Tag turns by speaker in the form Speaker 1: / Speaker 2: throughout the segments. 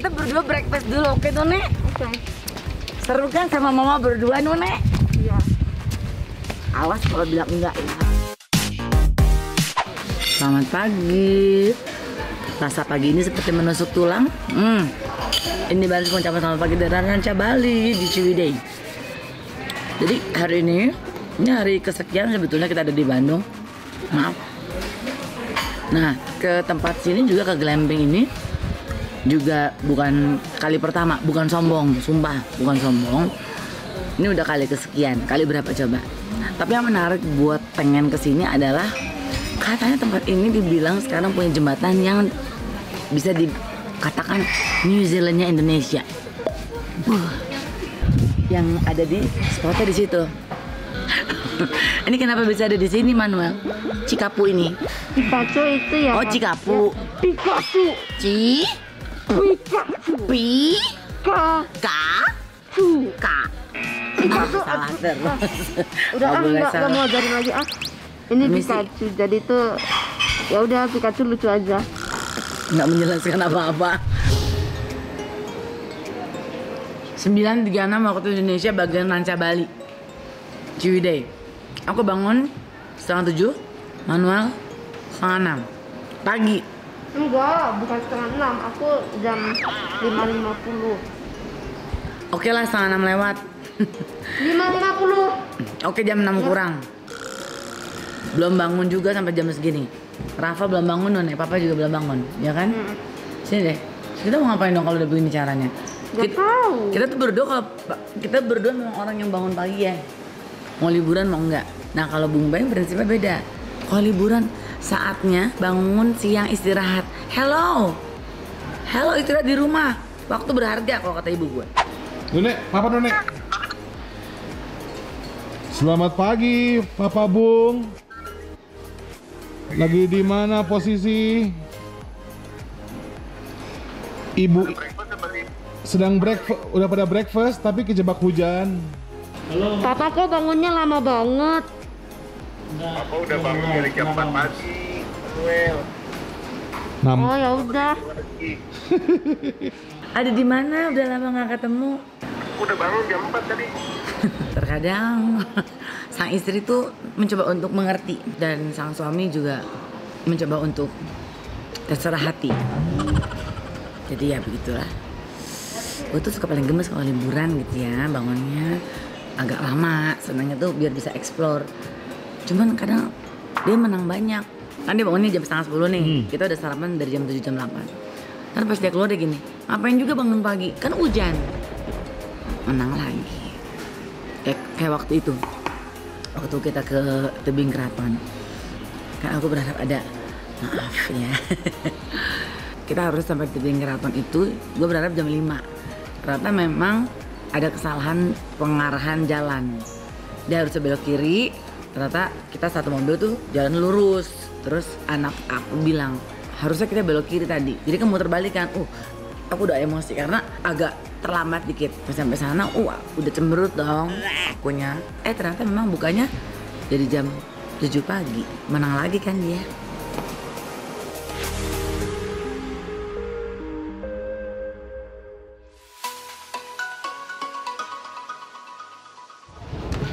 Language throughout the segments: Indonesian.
Speaker 1: kita berdua breakfast dulu, oke tuh Nek?
Speaker 2: Oke.
Speaker 1: Seru kan sama mama berdua nih Nek?
Speaker 2: Iya.
Speaker 1: Awas kalau bilang enggak ya. Selamat pagi. Rasa pagi ini seperti menusuk tulang. Hmm. Ini baru mengucapkan selamat pagi dari Ranca Bali di Ciwidey. Jadi hari ini, ini hari kesekian sebetulnya kita ada di Bandung. Maaf. Nah, ke tempat sini juga ke glamping ini juga bukan kali pertama, bukan sombong, sumpah, bukan sombong. Ini udah kali kesekian, kali berapa coba? Tapi yang menarik buat pengen ke sini adalah katanya tempat ini dibilang sekarang punya jembatan yang bisa dikatakan New Zealandnya Indonesia. Buh. Yang ada di spotnya di situ. ini kenapa bisa ada di sini Manuel? Cikapu ini.
Speaker 2: Pikachu itu ya.
Speaker 1: Oh? Cikapu.
Speaker 2: Pikachu.
Speaker 1: Ci
Speaker 2: Pikachu.
Speaker 1: Pi
Speaker 2: Ka.
Speaker 1: Ka
Speaker 2: Chu.
Speaker 1: Ka. Ah, salah terus.
Speaker 2: ah. Udah ah
Speaker 1: boleh
Speaker 2: nggak
Speaker 1: salah.
Speaker 2: nggak mau ajarin lagi ah. Ini. Pikachu. Jadi tuh ya udah Pikachu lucu aja.
Speaker 1: nggak menjelaskan apa-apa. 936 waktu Indonesia bagian Ranca Bali Ciwidey Aku bangun setengah tujuh Manuel setengah enam Pagi
Speaker 2: Enggak, bukan setengah enam. Aku jam lima lima puluh.
Speaker 1: Oke lah setengah enam lewat
Speaker 2: Lima lima puluh.
Speaker 1: Oke jam 6 kurang Belum bangun juga sampai jam segini Rafa belum bangun None, Papa juga belum bangun Ya kan? Sini deh Kita mau ngapain dong kalau udah begini caranya?
Speaker 2: Gak
Speaker 1: Kita-
Speaker 2: tahu.
Speaker 1: kita tuh berdua kalau kita berdua memang orang yang bangun pagi ya mau liburan mau enggak nah kalau Bung Beng prinsipnya beda kalau liburan saatnya bangun siang istirahat hello hello istirahat di rumah waktu berharga kalau kata ibu gue
Speaker 3: Nenek, Papa Nenek. Selamat pagi, Papa Bung. Lagi di mana posisi? Ibu sedang breakfast, udah pada breakfast tapi kejebak hujan.
Speaker 2: Papa kok bangunnya lama banget.
Speaker 4: Papa udah bangun dari jam 4 pagi.
Speaker 3: Nam,
Speaker 2: Oh ya udah.
Speaker 1: ada di mana? Udah lama nggak ketemu.
Speaker 4: Udah bangun jam 4 tadi.
Speaker 1: terkadang sang istri tuh mencoba untuk mengerti dan sang suami juga mencoba untuk terserah hati. Jadi ya begitulah. Gue tuh suka paling gemes kalau liburan gitu ya bangunnya agak lama. Senangnya tuh biar bisa explore cuman kadang dia menang banyak. Kan dia bangunnya jam setengah sepuluh nih. Kita udah sarapan dari jam 7 jam 8 kan pas dia keluar dia gini ngapain juga bangun pagi? Kan hujan. Menang lagi. Kayak, kayak waktu itu. Waktu kita ke tebing keraton. Kan aku berharap ada maaf ya. Kita harus sampai tebing keraton itu gue berharap jam 5 ternyata memang ada kesalahan pengarahan jalan. Dia harus belok kiri ternyata kita satu mobil tuh jalan lurus. Terus anak aku bilang harusnya kita belok kiri tadi. Jadi kan muter balik kan? Uh aku udah emosi karena agak terlambat dikit. Pas sampai sana uh udah cemberut dong akunya. Eh ternyata memang bukanya dari jam 7 pagi. Menang lagi kan dia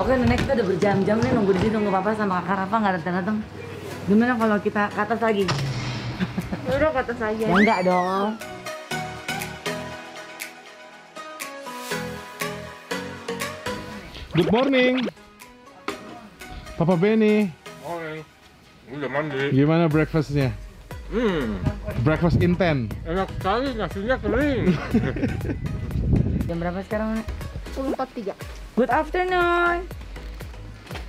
Speaker 1: Oke nenek kita udah berjam-jam nih nunggu di sini nunggu papa sama kakak Rafa nggak datang datang. Gimana kalau kita ke atas lagi?
Speaker 2: Udah kata saya.
Speaker 1: Ya enggak dong.
Speaker 3: good morning. Papa Benny,
Speaker 4: Morning. Udah mandi.
Speaker 3: gimana breakfastnya?
Speaker 4: Hmm,
Speaker 3: Breakfast intent.
Speaker 4: enak sekali nasinya kering.
Speaker 1: Jam berapa sekarang nenek?
Speaker 2: 10.43.
Speaker 1: Good afternoon.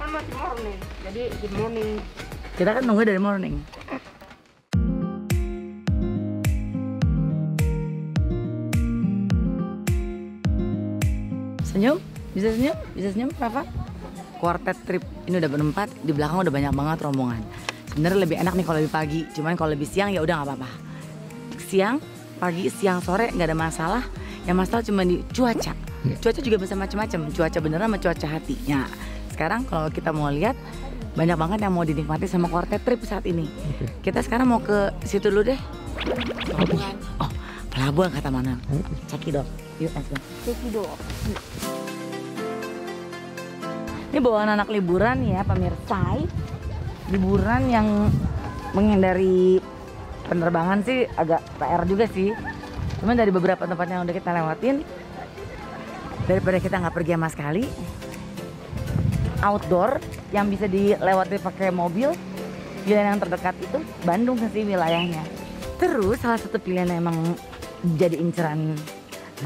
Speaker 2: Masih morning. Jadi good morning.
Speaker 1: Kita kan nunggu dari morning. Senyum? Bisa senyum? Bisa senyum, Rafa? Quartet trip ini udah berempat, di belakang udah banyak banget rombongan. Sebenarnya lebih enak nih kalau lebih pagi, cuman kalau lebih siang ya udah nggak apa-apa. Siang, pagi, siang, sore nggak ada masalah. Yang masalah cuma di cuaca. Cuaca juga bisa macam-macam, cuaca beneran sama cuaca hati. Sekarang kalau kita mau lihat banyak banget yang mau dinikmati sama quartet trip saat ini. Kita sekarang mau ke situ dulu deh. Pelabuhan. Oh, pelabuhan. kata mana? Cekidot. Yuk, let's go.
Speaker 2: Cekidot.
Speaker 1: Ini bawa anak liburan ya pemirsa. Liburan yang menghindari penerbangan sih agak PR juga sih. Cuman dari beberapa tempat yang udah kita lewatin, daripada kita nggak pergi sama sekali, outdoor yang bisa dilewati pakai mobil, pilihan yang terdekat itu Bandung sih wilayahnya. Terus salah satu pilihan yang emang jadi inceran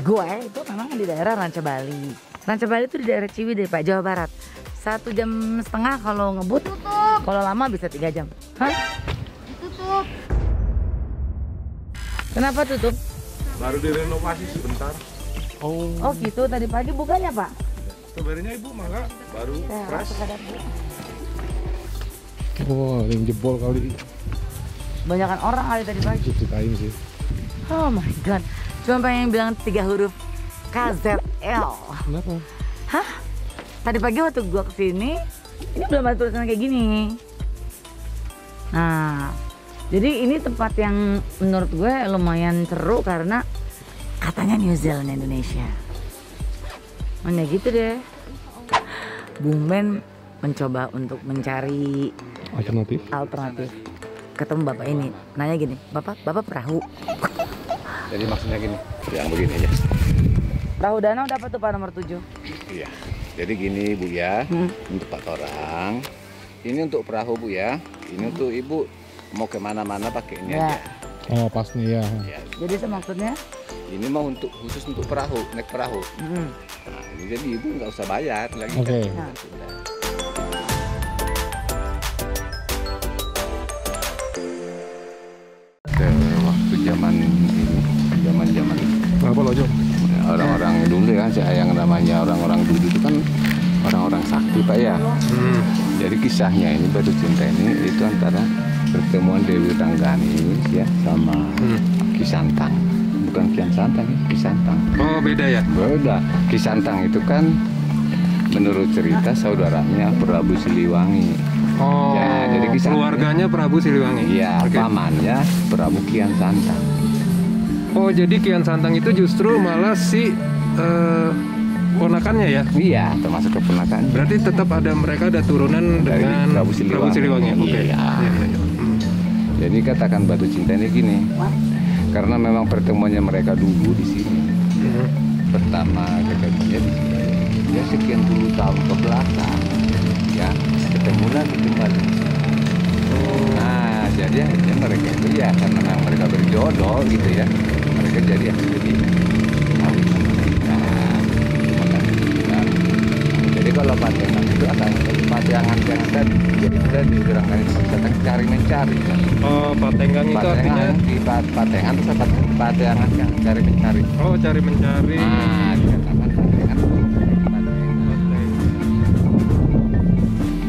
Speaker 1: gue itu memang di daerah Ranca Bali. Ranca Bali itu di daerah Ciwidey Pak Jawa Barat. Satu jam setengah kalau ngebut, kalau lama bisa tiga jam. Hah?
Speaker 2: Tutup.
Speaker 1: Kenapa tutup?
Speaker 3: Baru direnovasi sebentar. Oh.
Speaker 1: Oh gitu, tadi pagi bukannya Pak?
Speaker 3: Kabarnya ibu malah baru
Speaker 1: Saya
Speaker 3: fresh.
Speaker 1: masuk ke dalam.
Speaker 3: Wah, ada yang jebol kali.
Speaker 1: Banyakan orang kali tadi pagi.
Speaker 3: Ceritain sih.
Speaker 1: Oh my god, cuma pengen bilang tiga huruf KZL.
Speaker 3: Kenapa?
Speaker 1: Hah? Tadi pagi waktu gua ke sini, ini belum ada tulisan kayak gini. Nah, jadi ini tempat yang menurut gue lumayan seru karena katanya New Zealand Indonesia. Mana gitu deh. Bung Ben mencoba untuk mencari
Speaker 3: Alternatif.
Speaker 1: alternatif. Ketemu bapak ini, nanya gini, bapak, bapak perahu.
Speaker 5: Jadi maksudnya gini, yang begini aja.
Speaker 1: Perahu danau dapat tuh pak nomor 7
Speaker 5: Iya. Jadi gini Bu ya,
Speaker 1: Hmm.
Speaker 5: untuk Pak orang. Ini untuk perahu Bu ya. Ini untuk Ibu mau ke mana-mana pakai ini
Speaker 1: Ya.
Speaker 5: aja.
Speaker 3: Oh, pas nih ya.
Speaker 5: Ya.
Speaker 1: Jadi itu maksudnya?
Speaker 5: Ini mau untuk khusus untuk perahu, naik perahu.
Speaker 1: Mm.
Speaker 5: Nah, jadi Ibu nggak usah bayar lagi.
Speaker 3: Oke.
Speaker 5: kan?
Speaker 1: Nah.
Speaker 5: Sudah. Waktu zaman ini, zaman-zaman
Speaker 3: Kenapa lo, Jo?
Speaker 5: orang-orang dulu ya, saya yang namanya orang-orang dulu itu kan orang-orang sakti Pak ya. Jadi kisahnya ini batu cinta ini itu antara pertemuan Dewi Ranggani ya sama Kisantang. Bukan Kian Santang, ya, Kisantang.
Speaker 6: Oh beda ya?
Speaker 5: Beda. Kisantang itu kan menurut cerita saudaranya Prabu Siliwangi.
Speaker 6: Oh,
Speaker 5: Ya, jadi kisah-
Speaker 6: keluarganya Prabu Siliwangi.
Speaker 5: Iya,
Speaker 6: Oke.
Speaker 5: pamannya Prabu Kian Santang.
Speaker 6: Oh, jadi Kian Santang itu justru malah si eh, ponakannya ya?
Speaker 5: Iya, termasuk keponakan.
Speaker 6: Berarti tetap ada mereka ada turunan
Speaker 5: Dari
Speaker 6: dengan
Speaker 5: Prabu Siliwangi.
Speaker 6: Oke.
Speaker 5: Iya.
Speaker 6: Iya, iya, iya. Hmm.
Speaker 5: Jadi katakan batu cinta ini gini, karena memang pertemuannya mereka dulu di sini. Pertama ketemunya di sini. Ya sekian puluh tahun ke belakang, ya ketemu lagi kembali. Nah, jadi akhirnya mereka itu ya karena mereka berjodoh gitu ya, mereka jadi jadi kalau patengan itu dari patengan yang tadi, jadi kita dibilang kali patengan cari mencari kan.
Speaker 6: Oh, patenggang itu artinya
Speaker 5: di pat- patengan terus apa patengan kan cari mencari.
Speaker 6: oh cari mencari.
Speaker 5: Nah.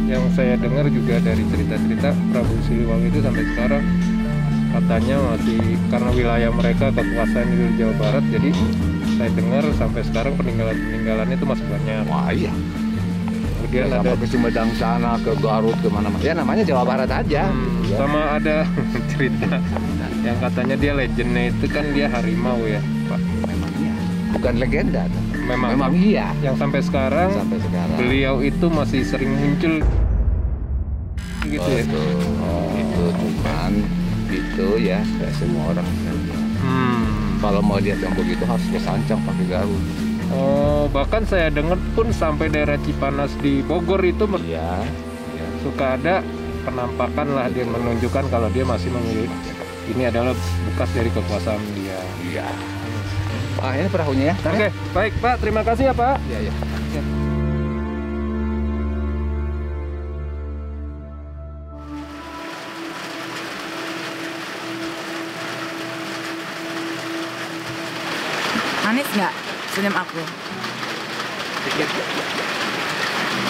Speaker 6: Yang saya dengar juga dari cerita-cerita Prabu Siliwangi itu sampai sekarang katanya masih karena wilayah mereka kekuasaan di Jawa Barat jadi saya dengar sampai sekarang peninggalan peninggalannya itu masih banyak
Speaker 5: Wah iya.
Speaker 6: Kemudian
Speaker 5: Ya,
Speaker 6: ada
Speaker 5: sampai ke Sumedang sana, ke Garut, ke mana-mana. Ya namanya Jawa Barat aja.
Speaker 6: Hmm,
Speaker 5: Ya.
Speaker 6: sama ada cerita yang katanya dia legendnya itu kan dia harimau ya Pak
Speaker 5: Memang iya. Bukan legenda.
Speaker 6: memang,
Speaker 5: Memang iya.
Speaker 6: yang sampai sekarang
Speaker 5: Sampai sekarang.
Speaker 6: beliau itu masih sering muncul gitu ya
Speaker 5: Betul. Itu cuman itu ya kayak semua orang.
Speaker 6: hmm.
Speaker 5: Kalau mau lihat yang begitu harus ke Sancang pakai Garut.
Speaker 6: Oh bahkan saya dengar pun sampai daerah Cipanas di Bogor itu
Speaker 5: Iya. iya.
Speaker 6: suka ada penampakan lah dia menunjukkan kalau dia masih memilih ini adalah bekas dari kekuasaan dia
Speaker 5: Iya. Ah ini perahunya ya.
Speaker 6: oke baik Pak terima kasih ya Pak
Speaker 5: Iya iya.
Speaker 1: Manis nggak senyum aku?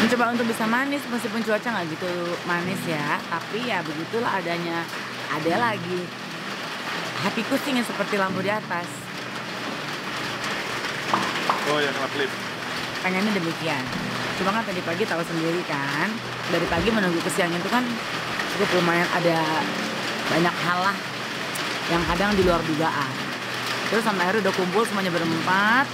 Speaker 1: Mencoba untuk bisa manis meskipun cuaca nggak gitu manis ya, tapi ya begitulah adanya. Ada lagi. Hatiku sih ingin seperti lampu di atas.
Speaker 3: Oh, yang ngelip.
Speaker 1: Pengennya demikian. Cuma kan tadi pagi tahu sendiri kan, dari pagi menunggu ke siang itu kan cukup lumayan ada banyak hal lah yang kadang di luar dugaan. terus sampai akhirnya udah kumpul semuanya berempat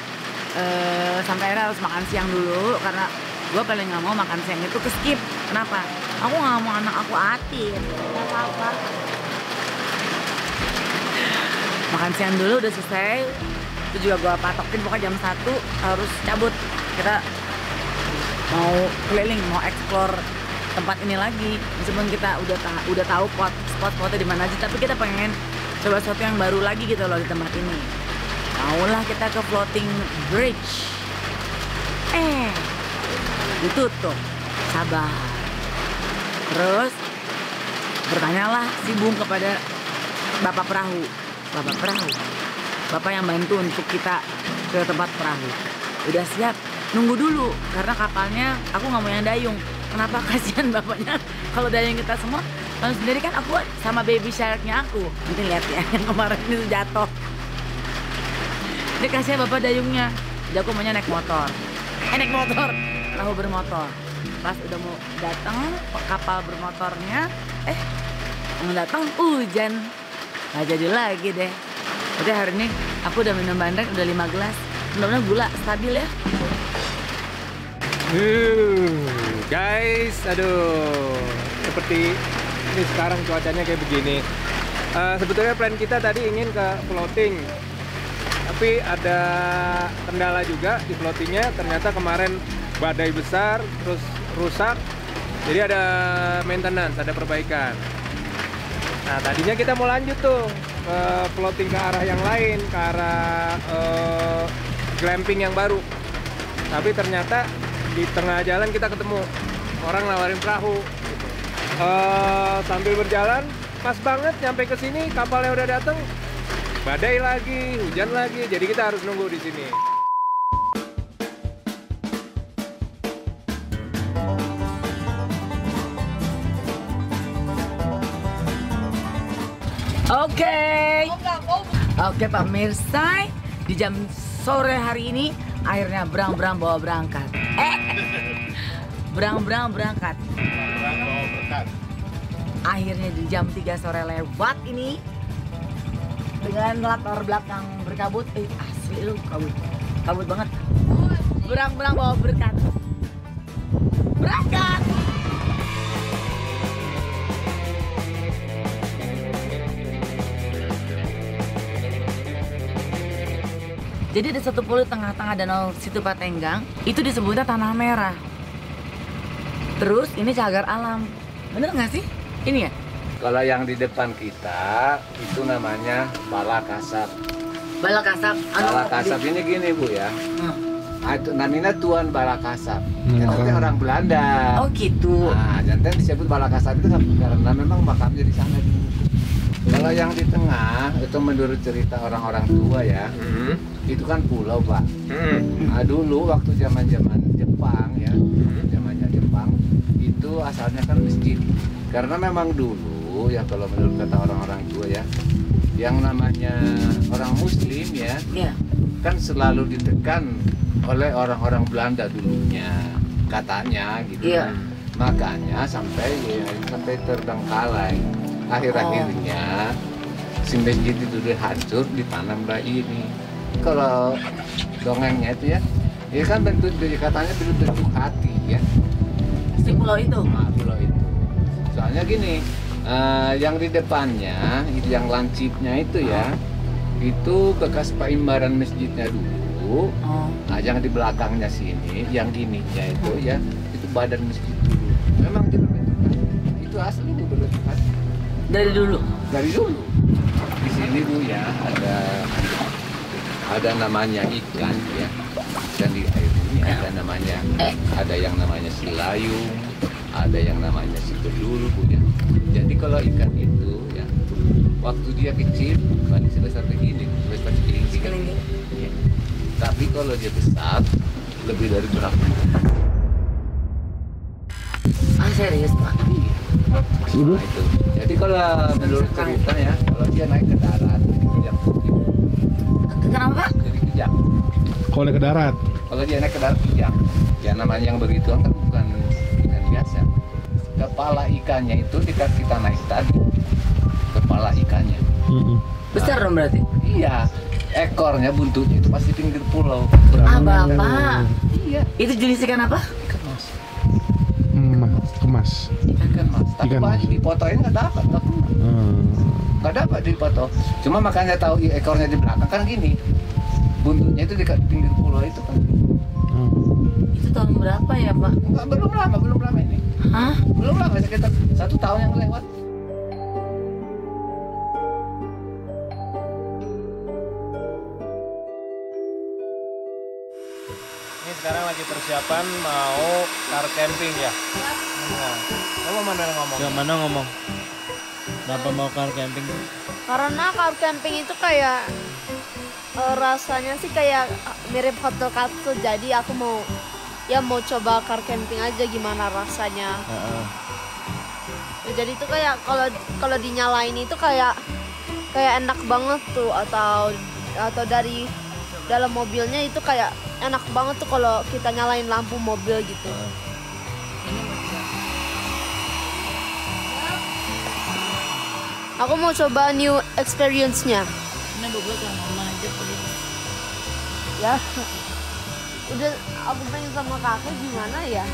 Speaker 1: eh sampai akhirnya harus makan siang dulu karena gue paling nggak mau makan siang itu ke skip. Kenapa? Aku nggak mau anak aku atin nggak apa-apa. Makan siang dulu udah selesai. Itu juga gue patokin pokoknya jam satu harus cabut. Kita mau keliling mau explore tempat ini lagi. Meskipun kita udah ta- udah tahu spot spot-spotnya di mana aja tapi kita pengen coba sesuatu yang baru lagi gitu loh di tempat ini maulah kita ke floating bridge. Eh ditutup. Sabar. Terus bertanyalah si Bung kepada bapak perahu. Bapak perahu bapak yang bantu untuk kita ke tempat perahu. Udah siap? Nunggu dulu karena kapalnya aku nggak mau yang dayung. Kenapa? Kasihan bapaknya. Kalau dayung kita semua kalau sendiri kan aku sama baby sharknya aku. Nanti lihat ya yang kemarin itu jatuh dia kasih bapak dayungnya. Jadi aku maunya naik motor. Eh naik motor. Perahu bermotor. Pas udah mau datang kapal bermotornya eh mau datang hujan. Nggak jadi lagi deh. Udah hari ini aku udah minum bandrek udah 5 gelas. Mudah-mudahan gula stabil ya.
Speaker 6: Uh, guys, aduh, seperti ini sekarang cuacanya kayak begini. Eh, sebetulnya plan kita tadi ingin ke floating, tapi ada kendala juga di floatingnya. Ternyata kemarin badai besar, terus rusak, jadi ada maintenance, ada perbaikan. Nah, tadinya kita mau lanjut tuh ke floating ke arah yang lain, ke arah eh, glamping yang baru. Tapi ternyata di tengah jalan kita ketemu orang nawarin perahu. Eh, sambil berjalan, pas banget nyampe ke sini kapalnya udah dateng, badai lagi, hujan lagi, jadi kita harus nunggu di sini.
Speaker 1: Oke. Oke Pak Mirsa, di jam sore hari ini akhirnya berang-berang bawa berangkat. Eh, berang-berang berangkat. Akhirnya di jam 3 sore lewat ini dengan latar belakang berkabut. Eh, asli lu kabut. Kabut banget. Berang-berang bawa berkat. Berangkat. Jadi ada satu pulau tengah-tengah danau situ Patenggang itu disebutnya tanah merah. Terus ini cagar alam. Bener nggak sih? Ini ya?
Speaker 5: Kalau yang di depan kita itu namanya bala kasap.
Speaker 1: Bala kasap. anu,
Speaker 5: Bala kasap ini gini bu ya.
Speaker 1: Hmm.
Speaker 5: Ah, itu namanya tuan bala kasap.
Speaker 3: Hmm,
Speaker 5: Itu
Speaker 3: orang.
Speaker 5: Belanda.
Speaker 1: Oh gitu.
Speaker 5: Nah, jantan disebut bala kasap itu kan karena memang makamnya di sana. Kalau yang di tengah itu menurut cerita orang-orang tua ya,
Speaker 6: Hmm.
Speaker 5: itu kan pulau pak.
Speaker 6: Hmm.
Speaker 5: Nah, dulu waktu zaman-zaman Jepang ya,
Speaker 6: Hmm.
Speaker 5: zamannya Jepang itu asalnya kan masjid. Karena memang dulu ya kalau menurut kata orang-orang tua ya, yang namanya orang Muslim ya
Speaker 1: Iya.
Speaker 5: kan selalu ditekan oleh orang-orang Belanda dulunya katanya gitu.
Speaker 1: Iya.
Speaker 5: Makanya sampai ya, sampai terbengkalai. Akhir-akhirnya si masjid itu udah hancur ditanam lah ini. Kalau dongengnya itu ya, ya kan bentuk katanya bentuk hati ya.
Speaker 1: Si pulau itu.
Speaker 5: Nah, pulau itu. Soalnya gini, eh, yang di depannya, itu yang lancipnya itu ya, itu bekas paimbaran masjidnya dulu.
Speaker 1: Oh.
Speaker 5: Nah, yang di belakangnya sini, yang ininya itu ya, itu badan masjid dulu. Memang hati. Itu asli itu hati.
Speaker 1: Dari dulu.
Speaker 5: Dari dulu. Di sini bu ya ada ada namanya ikan ya, dan di air ini ada namanya ada yang namanya silayung, ada yang namanya si bedul bu ya. Jadi kalau ikan itu ya, waktu dia kecil paling sebesar begini, sebesar segini.
Speaker 1: Sekeliling.
Speaker 5: Ya. Tapi kalau dia besar lebih dari berapa?
Speaker 1: Ah serius pak.
Speaker 3: Ibu,
Speaker 5: Nah, itu. Jadi kalau menurut cerita ya, kalau dia naik ke darat, kejam.
Speaker 1: Kenapa pak?
Speaker 5: Jadi kejam.
Speaker 3: kalau naik ke darat.
Speaker 5: Kalau dia naik ke darat kejam. Ya namanya yang begitu kan bukan. Kepala ikannya itu dekat kita naik tadi. Kepala ikannya.
Speaker 3: Mm-mm.
Speaker 1: Besar dong berarti.
Speaker 5: Iya. ekornya buntutnya itu pasti pinggir pulau.
Speaker 1: Ah? Bapak.
Speaker 5: Iya,
Speaker 1: Itu jenis ikan apa?
Speaker 5: ikan mas.
Speaker 3: Hmm, kemas.
Speaker 5: Ikan mas. Tapi
Speaker 3: Ikan mas.
Speaker 5: dipotoin nggak dapat, nggak pernah.
Speaker 3: Hmm.
Speaker 5: Nggak dapat dipoto. Cuma makanya tahu i- ekornya di belakang kan gini. Buntutnya itu di pinggir pulau itu kan.
Speaker 1: Itu tahun berapa ya, Pak?
Speaker 5: Enggak, belum lama, belum lama ini.
Speaker 1: Hah?
Speaker 5: Belum lama, sekitar satu tahun yang lewat.
Speaker 6: Ini sekarang lagi persiapan mau car camping ya. Nah, kamu mana yang ngomong?
Speaker 7: Yang mana ngomong? Kenapa mau car camping?
Speaker 2: Karena car camping itu kayak eh, rasanya sih kayak eh, mirip hotel kapsul. Jadi aku mau ya mau coba car camping aja gimana rasanya.
Speaker 7: Heeh.
Speaker 2: Ya, jadi itu kayak kalau kalau dinyalain itu kayak kayak enak banget tuh atau atau dari dalam mobilnya itu kayak enak banget tuh kalau kita nyalain lampu mobil gitu. Aku mau coba new experience-nya.
Speaker 1: Ini bubur sama mama aja.
Speaker 2: Ya. Udah aku pengen sama kakak gimana ya?